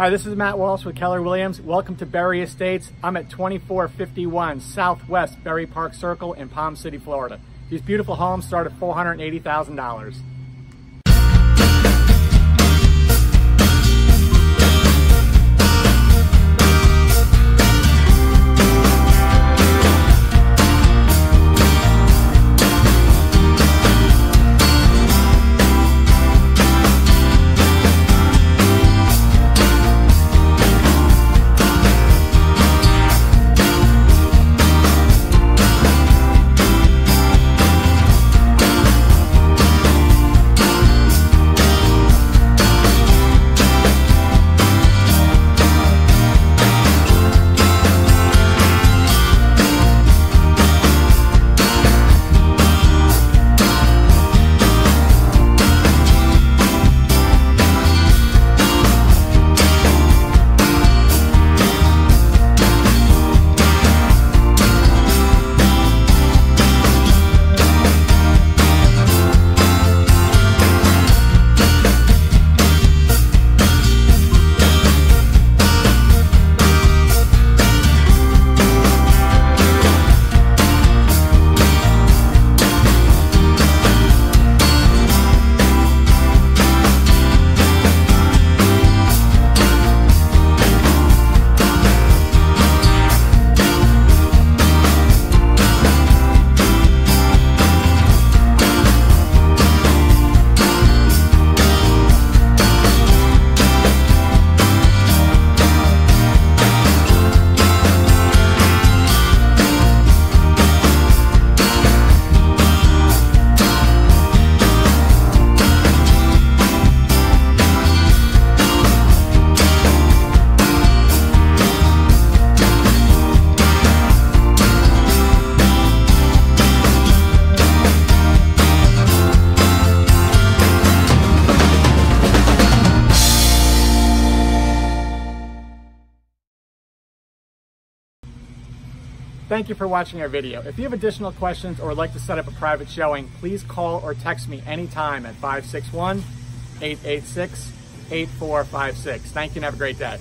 Hi, this is Matt Walsh with Keller Williams. Welcome to Berry Estates. I'm at 2451 Southwest Berry Park Circle in Palm City, Florida. These beautiful homes start at $480,000. Thank you for watching our video. If you have additional questions or would like to set up a private showing, please call or text me anytime at 561-886-8456. Thank you and have a great day.